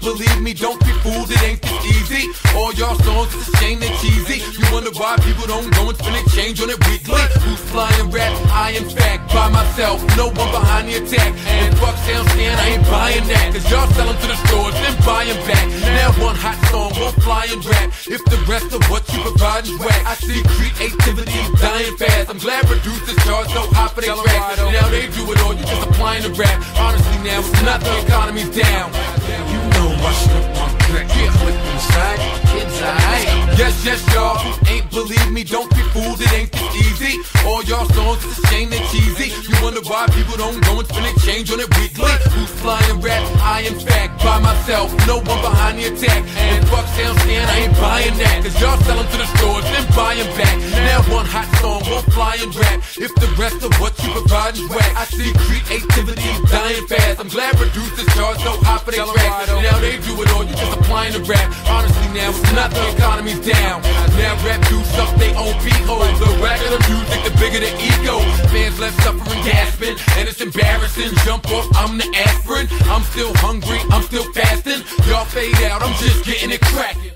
believe me, don't be fooled, it ain't this easy. All y'all songs, it's a shame they cheesy. You wonder why people don't go and spend a change on it weekly. Who's flying rap? I am fact, by myself, no one behind the attack. And fuck SoundScan, I ain't buying that. Cause y'all selling to the stores, then buying back. Now one hot song won't fly and rap. If the rest of what you provide is whack, I see creativity dying fast. I'm glad producers charge so high for their tracks. Now they do it all, you just applying the rap. Honestly now, it's not the economy's down. Yes, yes, y'all. Ain't believe me, don't be fooled, it ain't this easy. All y'all songs, it's a shame they cheesy. You wonder why people don't go and spend change on it weekly. Who's flying rap? I am fact, by myself, no one behind the attack. And fuck SoundScan, I ain't buying that. Cause y'all sell them to the stores, then buy 'em back. Now one hot song won't rap. If the rest of what you provide is whack, I see creativity dying fast. I'm glad producers charge so high for their tracks. Now they do it all, you just applying the rap. Honestly now, it's not the economy's down. Now rap dudes suck they own beatholes. The wagger the music, the bigger the ego. Fans left suffering, gasping, and it's embarrassing. Jump off, I'm the aspirin. I'm still hungry, I'm still fasting. Y'all fade out, I'm just getting it cracking.